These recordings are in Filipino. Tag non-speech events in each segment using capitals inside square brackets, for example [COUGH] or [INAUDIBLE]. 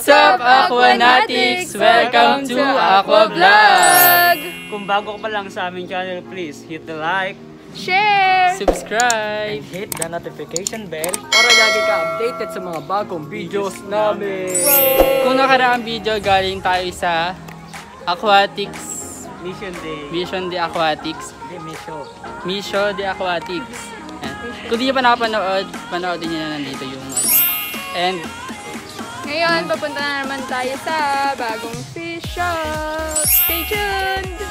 What's up, Aquanatics? Welcome to Aqua Vlog! Kung bago ka pa lang sa aming channel, please hit the like, Share! Subscribe! hit the notification bell para lagi ka updated sa mga bagong videos namin. Kung nakaraang video, galing tayo sa Aquatics, Mission Day. Vision de Aquatics, Misho. Misho de Aquatics. Yan. Kung di nyo pa nakapanood, panoodin nyo na nandito yung ano. And Ngayon, papunta na naman tayo sa bagong fish shop. Stay tuned!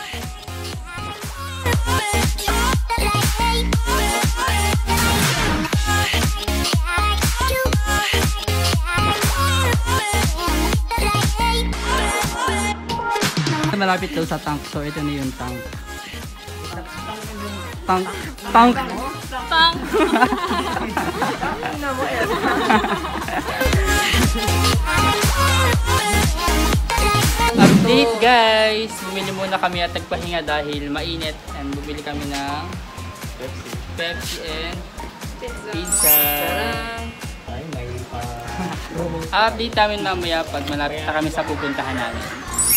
malapit daw sa tank, so ito na yung tank. Tank, tank. Pang! [LAUGHS] Update [LAUGHS] guys! Bumili muna kami at nagpahinga dahil mainit and bumili kami ng Pepsi. Pepsi and pizza. Ay, may pa... [LAUGHS] Update namin mamaya pag malapit na kami sa pupuntahan namin.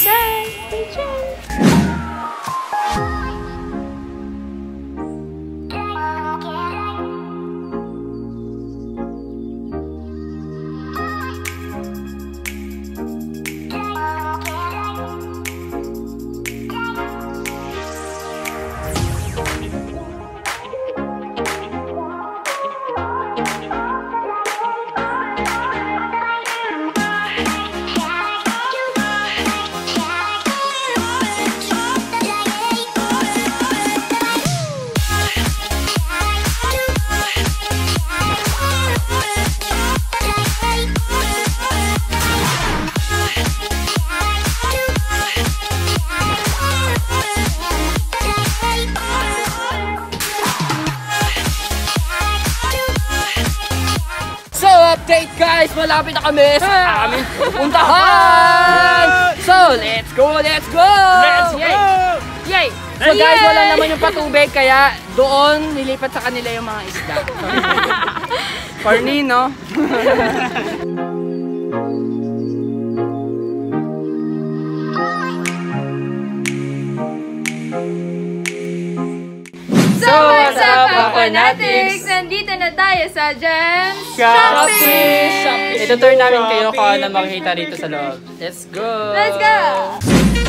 Bye! Stay tuned! Malapit na kami sa aming pupuntahan! So, let's go! Let's go! Let's Yay! go! Yay! So guys, wala naman yung patubig kaya doon nilipat sa kanila yung mga isda. [LAUGHS] Corny, no? So, what's up, Aquanatics? Nandito na tayo sa Gems Shopping! Ito turn namin kayo kung ano makikita dito sa loob. Let's go! Let's go!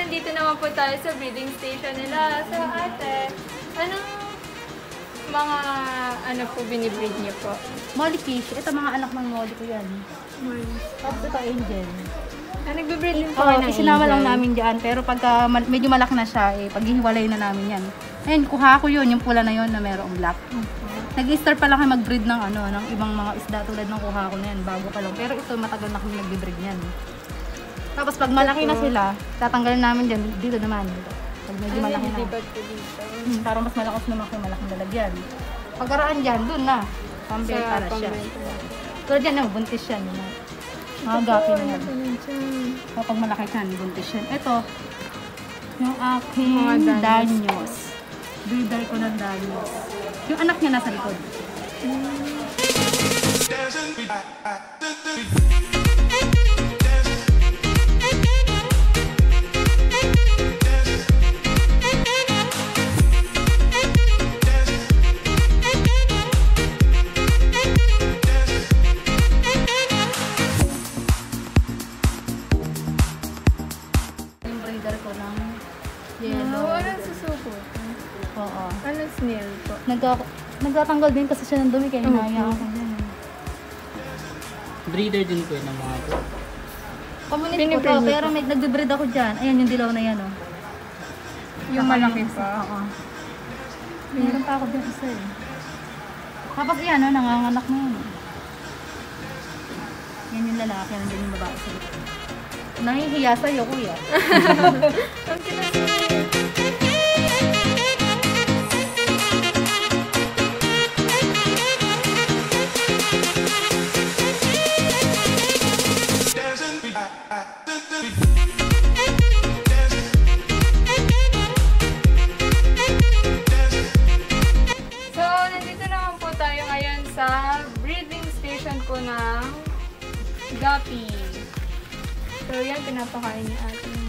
Nandito naman po tayo sa breeding station nila. So, ate, anong mga ano po binibreed niyo po? Molly fish. Ito mga anak ng Molly ko yan. Tapos ito angel. Ah, nagbe-breed din po kayo ng isinama angel? lang namin dyan. Pero pagka mal- medyo malaki na siya, eh, paghihiwalay na namin yan. Ayun, kuha ko yun, yung pula na yun na merong black. Nag-start pa lang kayo mag-breed ng ano, ng ibang mga isda tulad ng kuha ko na yan, bago pa lang. Pero ito, matagal na kami nag-breed niyan. Tapos pag malaki na sila, tatanggalin namin dyan, dito naman. Pag medyo malaki na. Hmm, para mas malakas naman kung malaking lalagyan. Pagkaraan dyan, dun na. Pambay Sa para siya. pambenta. Tulad yan, oh, buntis. Yun, oh. Mga gapi na yan. Kapag malaki yan, buntis yan. Ito, yung aking danyos. Breeder ko ng danyos. Yung anak niya nasa likod. Oo. Ano snail po? Nagka, nagtatanggal din kasi siya ng dumi kaya hinaya ako din. Breeder din po yun ng mga to. Community ko to, pero may nagbe-breed ako dyan. Ayan yung dilaw na yan, oh. Yung malaki pa. Oo. Meron pa ako dyan isa eh. Tapos yan, oh, nanganganak na yan. oh. Yan yung lalaki, nandiyan yung babae sa likod. Nahihiya sa'yo, kuya. So, yan, pinapakain niya atin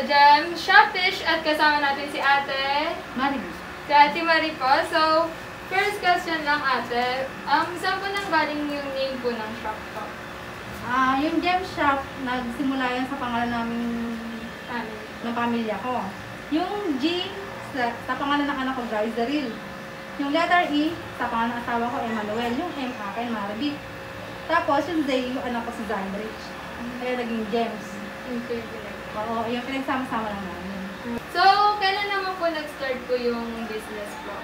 tayo sa Jam Shopish at kasama natin si ate, Marig. si ate Marie po. So, first question lang ate, um, saan po nang galing yung name po ng shop po? Ah, yung gem shop, nagsimula yan sa pangalan namin Ano? ng pamilya ko. Yung G, sa, sa pangalan ng anak ko, Bryce Daril. Yung letter E, sa pangalan ng asawa ko, Emmanuel. Yung M, akin, Maribik. Tapos yung Z, yung anak ko si Zandrich. Kaya naging gems. Okay, Oo, yung pinagsama-sama lang namin. So, kailan naman po nag-start po yung business po?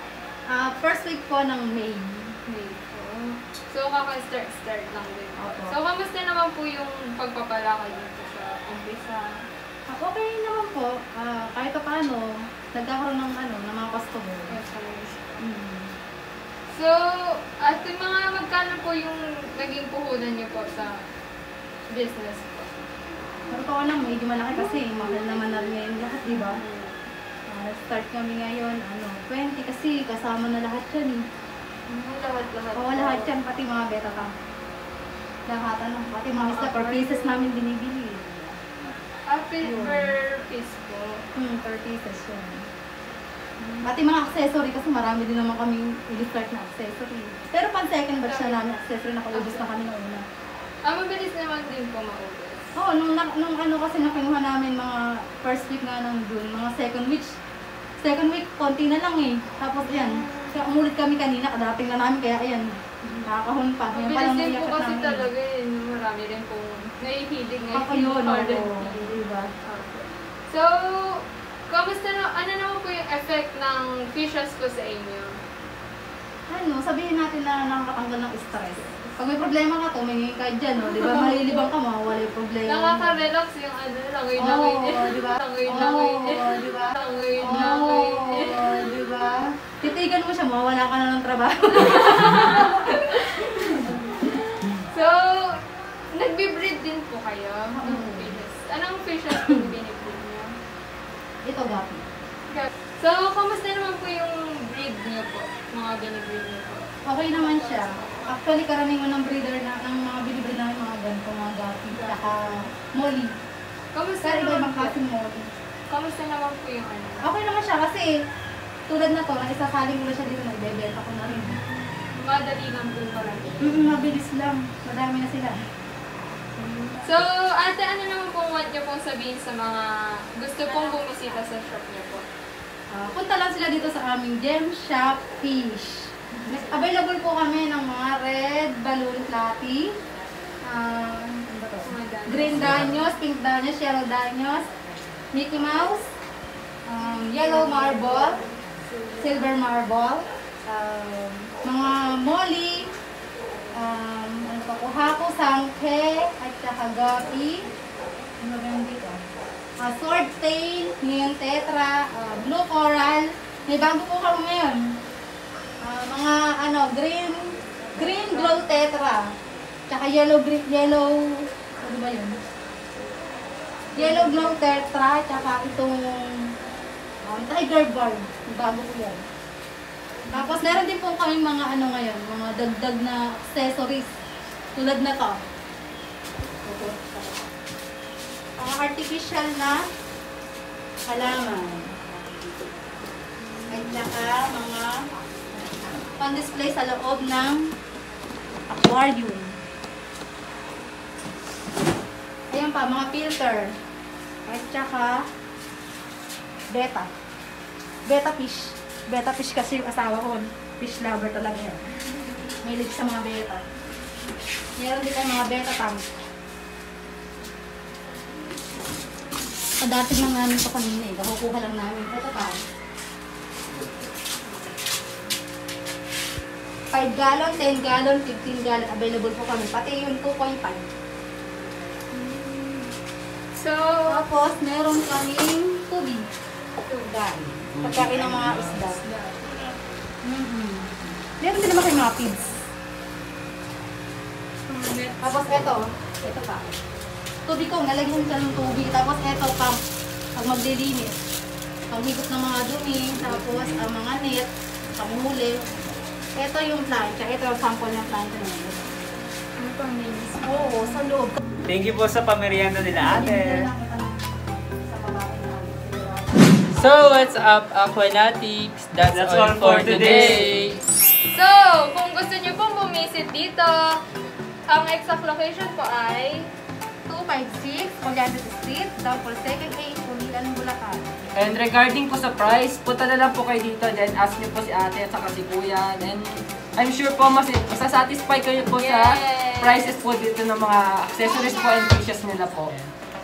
Ah, first week po ng May. May po. So, kaka-start-start lang din po. Opo. So, kamusta naman po yung pagpapalakad dito sa umpisa? Ah, okay naman po. Ah, kahit pa paano, nagkakaroon ng ano, ng mga customer. Mm. So, at yung mga magkano po yung naging puhunan niyo po sa business pa lang, medyo malaki kasi mahal naman na rin ngayon lahat, di ba? Ah, start kami ngayon, ano, 20 kasi kasama na lahat yan eh. Mm, lahat-lahat. Oo, lahat yan, pati mga beta ka. Lahat, ano, pati mga isda per pieces namin binibili. Happy per piece po. Hmm, per pieces yan. Pati mga accessory kasi marami din naman kaming i-start na accessory. Pero pan second batch na namin accessory, nakaubos na kami ng una. Ah, mabilis naman din po maubos. Oo, nung, na- nung ano kasi nakinuha namin mga first week nga nung June, mga second week, second week, konti na lang eh. Tapos yan, kaya umulit kami kanina, kadating na namin, kaya ayan, nakakahon pa. Yan pa lang din po naiyakat kasi namin. talaga eh. Marami rin pong nahihilig na Ako yun, oo, diba? So, kamusta na, ano naman po yung effect ng fishes po sa inyo? Ano, sabihin natin na nakakatanggal ng stress. Pag may problema ka, tumingin ka dyan, no? di ba? Malilibang ka, mawawala yung problema. Nakaka-relax yung ano, langoy-langoy Oo, niya. di ba? Langoy-langoy Oo, niya. di ba? Langoy-langoy Oo, niya. di ba? Titigan mo siya, mawawala ka na ng trabaho. [LAUGHS] So, nagbe-breed din po kayo Mm. fishes. Anong fishes po binibreed niyo? Ito, gapi. So, kamusta naman po yung breed niyo po? Mga binibreed niyo po? Okay naman siya. Actually, karaniwan ng breeder na, ng mga binibreed namin mga ganito, mga gapi, saka molly. Kamusta Pero naman iba-ibang po? klaseng molly. Kamusta naman po yung ano? Okay naman siya kasi tulad na to, na isasaling ko na siya dito, naibebenta ko na rin. Madali lang po pala. Mm, mabilis lang. Madami na sila. So, ate, ano naman pong want niyo pong sabihin sa mga gusto pong bumisita sa shop niyo po? Ah, punta lang sila dito sa aming Gem Shop Fish. Available po kami ng mga red balloon platy. Ah, ano. Green danyos, pink danyos, yellow danyos, Mickey Mouse, um, yellow marble, silver marble, um, mga molly, um, ano pa po, hako, sangke, at saka gapi. Ano ba yung dito? Ah, sword tail, neon tetra, ah, blue coral. May bago po kami ngayon. Tsaka yellow, green, yellow, ano ba yun? Yellow glow tetra, tsaka itong um, tiger barb. Bago ko yan. Tapos meron din po kami mga ano ngayon, mga dagdag na accessories. Tulad na to. Mga artificial na halaman. At saka mga pang-display sa loob ng aquarium. Ayan pa, mga filter. At saka beta. Beta fish. Beta fish kasi yung asawa ko. Fish lover talaga yan. Mahilig sa mga beta. Meron din tayong mga beta tank. Padating lang namin ito kanina eh. Nakukuha lang namin. Ito pa. 5 gallon, 10 gallon, 15 gallon. Available po kami. Pati yung 2.5. So, Tapos, meron kaming tubig. Tugan. Pagkain ng mga isda. Mm-hmm. Meron din naman kayo mga feeds. Tapos, eto. Ito pa. Tubig ko, nalagyan siya ng tubig. Tapos, eto pa. Pag maglilinis. Panghigot ng mga dumi. Tapos, ang mga net. Panghuli. Ito yung plancha. Ito yung sample ng plancha namin. ano pang linis? Oo, sa loob. Thank you po sa pamerienda nila ate. So, what's up, Aquanatics? That's, That's all, all for today. So, kung gusto nyo pong bumisit dito, ang exact location po ay 256 Collianes Street, Double Second A, Pulilan, Bulacan. And regarding po sa price, punta na lang po kayo dito. Then ask nyo po si ate at saka si kuya. Then I'm sure po mas masasatisfy kayo po sa Yes. prices po dito ng mga accessories po and fishes nila po.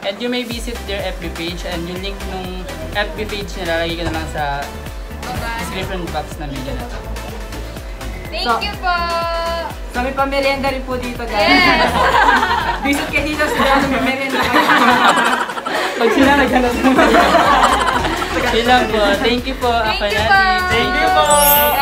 And you may visit their FB page and yung link nung FB page nila, lagay ko na lang sa description box ng video na to. Thank So- you po! So may pamerienda rin po dito guys. Yes! [LAUGHS] Visit kayo dito sa may merienda kayo. [LAUGHS] Pag sila naghanap ng Yun lang [LAUGHS] po. Thank you po, Thank you po. Thank you po!